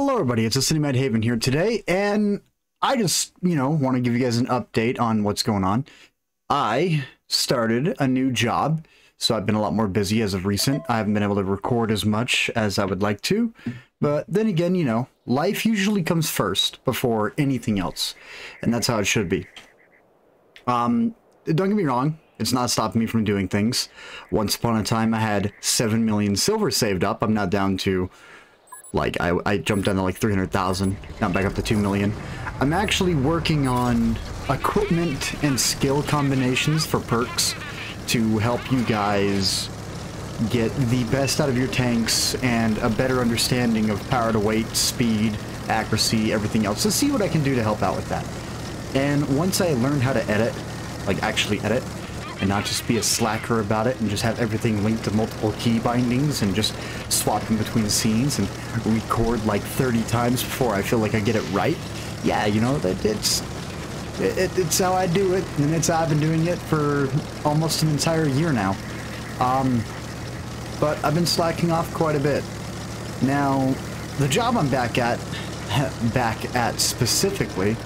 Hello everybody, it's a Sod Mad Haven here today, and I just, you know, want to give you guys an update on what's going on. I started a new job, so I've been a lot more busy as of recent. I haven't been able to record as much as I would like to, but then again, you know, life usually comes first before anything else, and that's how it should be. Um, don't get me wrong, it's not stopping me from doing things. Once upon a time, I had 7 million silver saved up. I'm now down to like, I, I jumped down to like 300,000, now back up to 2 million. I'm actually working on equipment and skill combinations for perks to help you guys get the best out of your tanks and a better understanding of power to weight, speed, accuracy, everything else. So see what I can do to help out with that. And once I learn how to edit, like actually edit, and not just be a slacker about it and just have everything linked to multiple key bindings and just swap swapping between scenes and record like 30 times before I feel like I get it right. Yeah, you know, that it's it, it's how I do it, and it's how I've been doing it for almost an entire year now. Um, but I've been slacking off quite a bit. Now, the job I'm back at, back at specifically,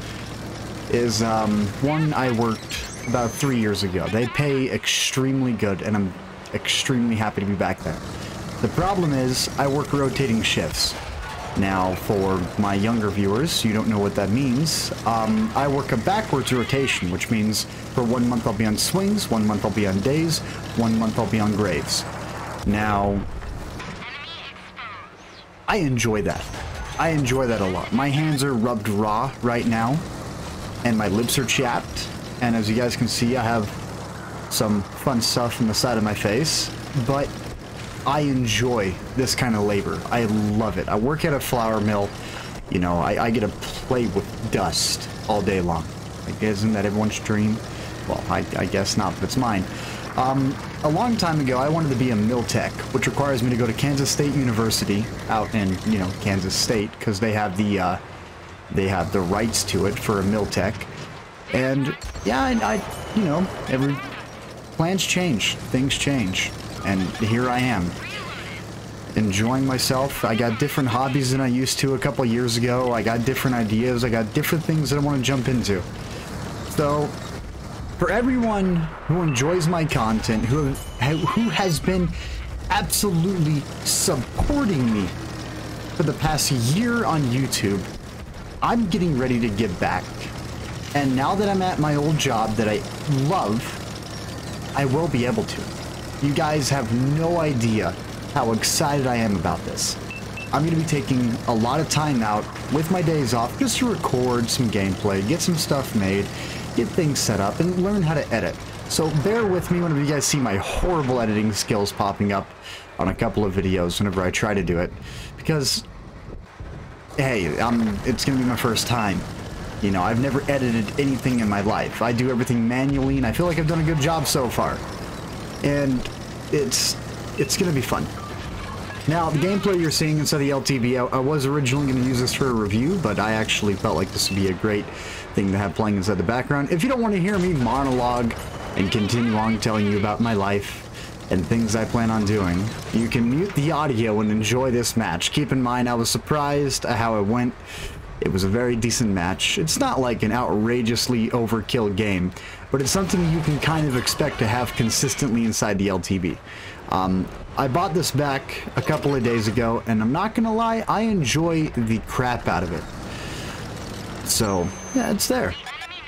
is um, one I worked about three years ago. They pay extremely good, and I'm extremely happy to be back there. The problem is, I work rotating shifts. Now, for my younger viewers, you don't know what that means. Um, I work a backwards rotation, which means for one month I'll be on swings, one month I'll be on days, one month I'll be on graves. Now, I enjoy that. I enjoy that a lot. My hands are rubbed raw right now, and my lips are chapped, and as you guys can see, I have some fun stuff on the side of my face, but I enjoy this kind of labor. I love it. I work at a flour mill. You know, I, I get to play with dust all day long. Like, isn't that everyone's dream? Well, I, I guess not, but it's mine. Um, a long time ago, I wanted to be a mill tech, which requires me to go to Kansas State University out in, you know, Kansas State, because they have the, uh, they have the rights to it for a mill tech. And yeah, I, I, you know, every plans change, things change, and here I am, enjoying myself. I got different hobbies than I used to a couple years ago. I got different ideas. I got different things that I want to jump into. So, for everyone who enjoys my content, who who has been absolutely supporting me for the past year on YouTube, I'm getting ready to give back. And now that I'm at my old job that I love, I will be able to. You guys have no idea how excited I am about this. I'm going to be taking a lot of time out with my days off just to record some gameplay, get some stuff made, get things set up, and learn how to edit. So bear with me whenever you guys see my horrible editing skills popping up on a couple of videos whenever I try to do it. Because, hey, I'm, it's going to be my first time. You know, I've never edited anything in my life. I do everything manually, and I feel like I've done a good job so far. And it's it's going to be fun. Now, the gameplay you're seeing inside the LTB, I, I was originally going to use this for a review, but I actually felt like this would be a great thing to have playing inside the background. If you don't want to hear me monologue and continue on telling you about my life and things I plan on doing, you can mute the audio and enjoy this match. Keep in mind, I was surprised at how it went. It was a very decent match. It's not like an outrageously overkill game, but it's something you can kind of expect to have consistently inside the LTB. Um, I bought this back a couple of days ago, and I'm not gonna lie, I enjoy the crap out of it. So, yeah, it's there.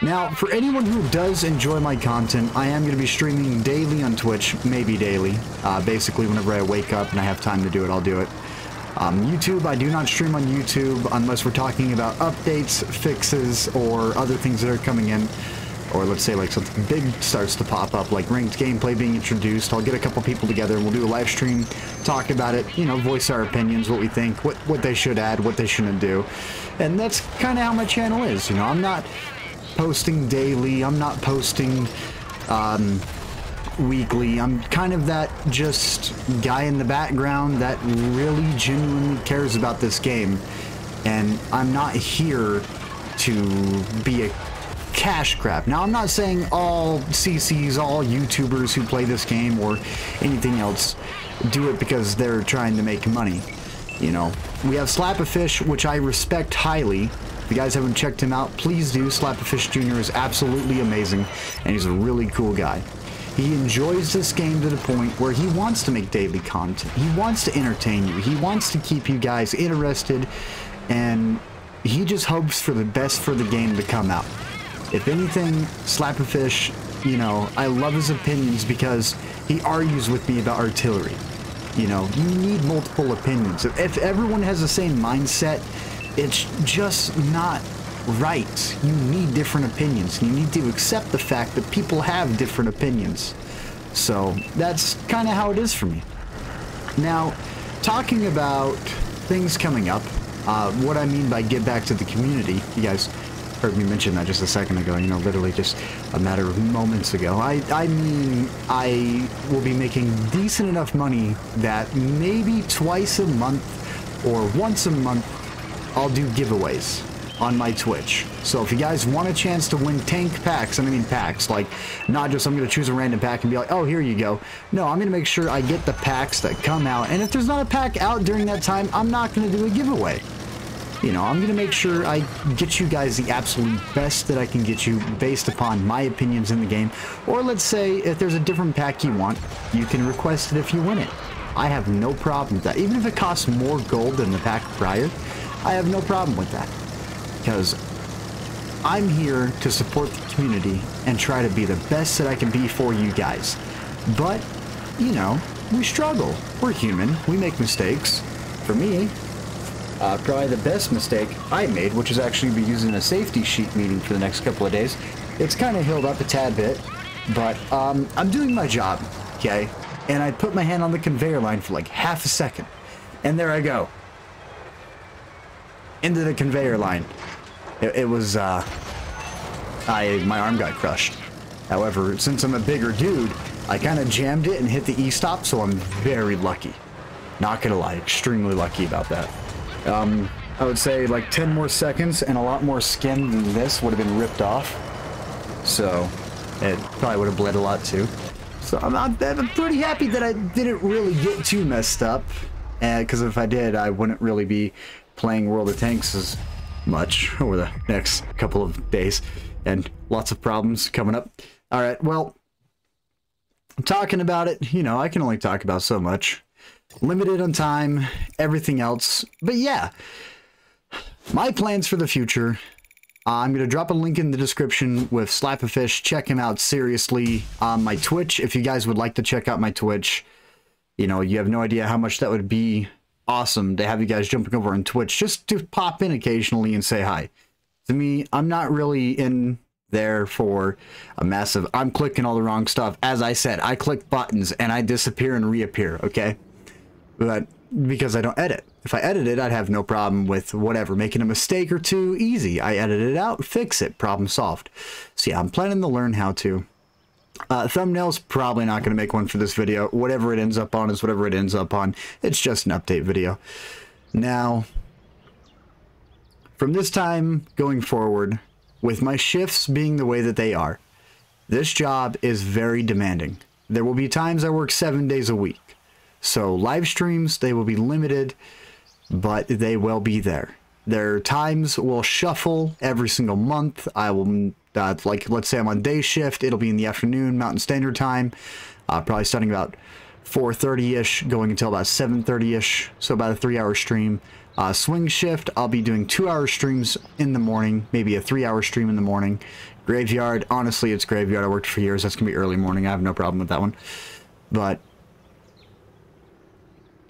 Now, for anyone who does enjoy my content, I am going to be streaming daily on Twitch, maybe daily. Uh, basically, whenever I wake up and I have time to do it, I'll do it. Um, YouTube, I do not stream on YouTube unless we're talking about updates, fixes, or other things that are coming in. Or let's say like something big starts to pop up, like ranked gameplay being introduced. I'll get a couple people together and we'll do a live stream, talk about it, you know, voice our opinions, what we think, what, what they should add, what they shouldn't do. And that's kind of how my channel is, you know, I'm not posting daily, I'm not posting, um, weekly. I'm kind of that just guy in the background that really genuinely cares about this game. And I'm not here to be a cash grab. Now, I'm not saying all CCs, all YouTubers who play this game or anything else do it because they're trying to make money. You know, we have Slap-a-Fish, which I respect highly. If you guys haven't checked him out, please do. Slap-a-Fish Jr. is absolutely amazing, and he's a really cool guy. He enjoys this game to the point where he wants to make daily content. He wants to entertain you. He wants to keep you guys interested, and he just hopes for the best for the game to come out. If anything, Slap-a-Fish, you know, I love his opinions because he argues with me about artillery. You know, you need multiple opinions. If everyone has the same mindset, it's just not right. You need different opinions. You need to accept the fact that people have different opinions. So that's kind of how it is for me. Now, talking about things coming up, uh, what I mean by get back to the community, you guys heard me mention that just a second ago, you know, literally just a matter of moments ago. I, I mean, I will be making decent enough money that maybe twice a month or once a month I'll do giveaways on my Twitch. So if you guys want a chance to win tank packs, and I mean packs, like not just I'm going to choose a random pack and be like, oh, here you go. No, I'm going to make sure I get the packs that come out. And if there's not a pack out during that time, I'm not going to do a giveaway. You know, I'm going to make sure I get you guys the absolute best that I can get you based upon my opinions in the game. Or let's say if there's a different pack you want, you can request it if you win it. I have no problem with that. Even if it costs more gold than the pack prior, I have no problem with that because I'm here to support the community and try to be the best that I can be for you guys. But, you know, we struggle. We're human. We make mistakes. For me, uh, probably the best mistake I made, which is actually be using a safety sheet meeting for the next couple of days. It's kind of healed up a tad bit, but um, I'm doing my job, okay? And I put my hand on the conveyor line for like half a second, and there I go. Into the conveyor line. It, it was, uh, I, my arm got crushed. However, since I'm a bigger dude, I kind of jammed it and hit the E-stop, so I'm very lucky. Not gonna lie, extremely lucky about that. Um, I would say like 10 more seconds and a lot more skin than this would have been ripped off. So, it probably would have bled a lot too. So I'm, I'm, I'm pretty happy that I didn't really get too messed up. Because if I did, I wouldn't really be playing World of Tanks as much over the next couple of days and lots of problems coming up. All right, well, I'm talking about it, you know, I can only talk about so much. Limited on time, everything else. But yeah, my plans for the future. I'm going to drop a link in the description with Slap-a-Fish. Check him out seriously on my Twitch. If you guys would like to check out my Twitch, you know, you have no idea how much that would be awesome to have you guys jumping over on Twitch just to pop in occasionally and say hi. To me, I'm not really in there for a massive I'm clicking all the wrong stuff. As I said, I click buttons and I disappear and reappear, okay? But because I don't edit. If I edit it, I'd have no problem with whatever. Making a mistake or two, easy. I edit it out, fix it, problem solved. So yeah, I'm planning to learn how to. Uh, thumbnail's probably not going to make one for this video. Whatever it ends up on is whatever it ends up on. It's just an update video. Now, from this time going forward, with my shifts being the way that they are, this job is very demanding. There will be times I work seven days a week. So live streams, they will be limited, but they will be there. Their times will shuffle every single month. I will uh, like, let's say I'm on day shift, it'll be in the afternoon, Mountain Standard Time, uh, probably starting about 4.30ish, going until about 7.30ish, so about a three-hour stream. Uh, swing shift, I'll be doing two-hour streams in the morning, maybe a three-hour stream in the morning. Graveyard, honestly, it's graveyard. I worked for years. That's going to be early morning. I have no problem with that one. But,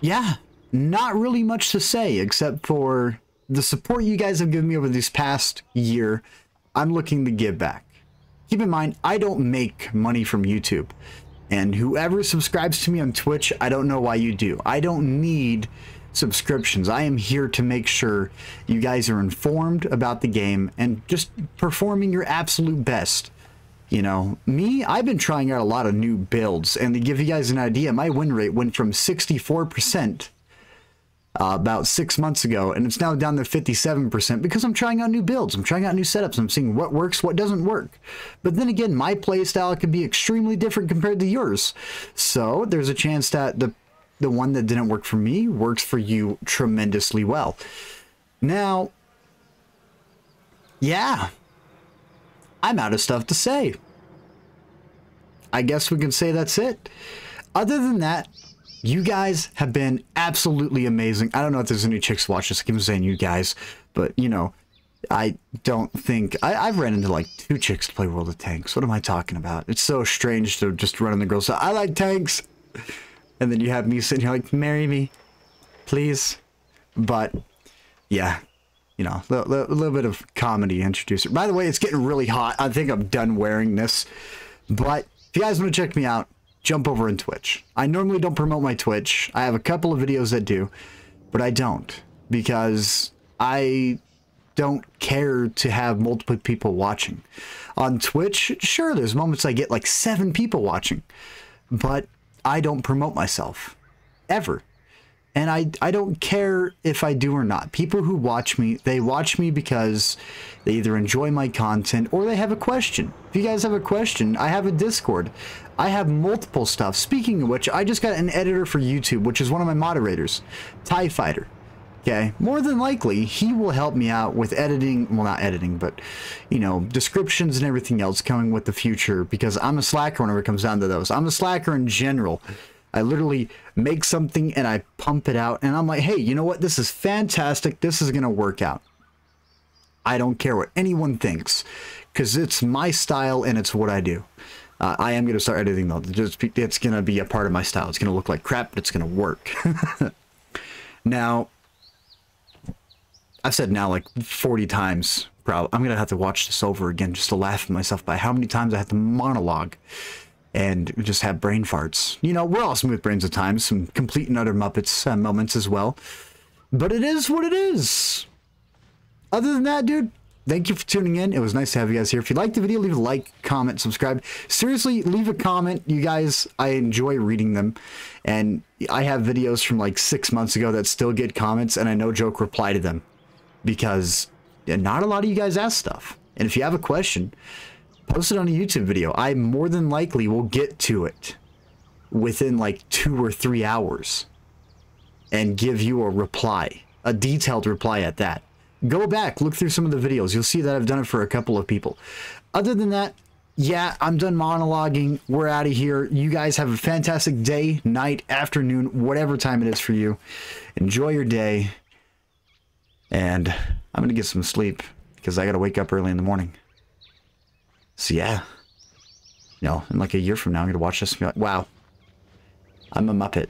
yeah, not really much to say except for the support you guys have given me over this past year I'm looking to give back. Keep in mind, I don't make money from YouTube. And whoever subscribes to me on Twitch, I don't know why you do. I don't need subscriptions. I am here to make sure you guys are informed about the game and just performing your absolute best. You know, me, I've been trying out a lot of new builds, and to give you guys an idea, my win rate went from 64% uh, about six months ago, and it's now down to 57% because I'm trying out new builds. I'm trying out new setups. I'm seeing what works, what doesn't work. But then again, my playstyle could be extremely different compared to yours. So there's a chance that the the one that didn't work for me works for you tremendously well. Now, yeah, I'm out of stuff to say. I guess we can say that's it. Other than that, you guys have been absolutely amazing. I don't know if there's any chicks watch this. I keep saying you guys, but you know, I don't think I, I've ran into like two chicks to play World of Tanks. What am I talking about? It's so strange to just run in the girls. I like tanks, and then you have me sitting here like, marry me, please. But yeah, you know, a little, little bit of comedy introducer. By the way, it's getting really hot. I think I'm done wearing this. But if you guys want to check me out, jump over in Twitch. I normally don't promote my Twitch. I have a couple of videos that do, but I don't because I don't care to have multiple people watching. On Twitch, sure, there's moments I get like seven people watching, but I don't promote myself ever. And I, I don't care if I do or not. People who watch me, they watch me because they either enjoy my content or they have a question. If you guys have a question, I have a Discord. I have multiple stuff. Speaking of which, I just got an editor for YouTube, which is one of my moderators, TIE Fighter. Okay, more than likely, he will help me out with editing, well, not editing, but, you know, descriptions and everything else coming with the future because I'm a slacker whenever it comes down to those. I'm a slacker in general. I literally make something and I pump it out and I'm like, hey, you know what? This is fantastic. This is going to work out. I don't care what anyone thinks because it's my style and it's what I do. Uh, I am going to start editing though. It's going to be a part of my style. It's going to look like crap, but it's going to work. now, I've said now like 40 times, probably. I'm going to have to watch this over again just to laugh at myself by how many times I had to monologue and just have brain farts. You know, we're all smooth brains at times, some complete and utter Muppets uh, moments as well. But it is what it is. Other than that, dude, thank you for tuning in. It was nice to have you guys here. If you liked the video, leave a like, comment, subscribe. Seriously, leave a comment. You guys, I enjoy reading them. And I have videos from like six months ago that still get comments, and I no joke reply to them because not a lot of you guys ask stuff. And if you have a question, post it on a YouTube video. I more than likely will get to it within like two or three hours and give you a reply, a detailed reply at that. Go back, look through some of the videos. You'll see that I've done it for a couple of people. Other than that, yeah, I'm done monologuing. We're out of here. You guys have a fantastic day, night, afternoon, whatever time it is for you. Enjoy your day. And I'm going to get some sleep because I got to wake up early in the morning. So yeah, you know, in like a year from now, I'm going to watch this and be like, wow, I'm a Muppet.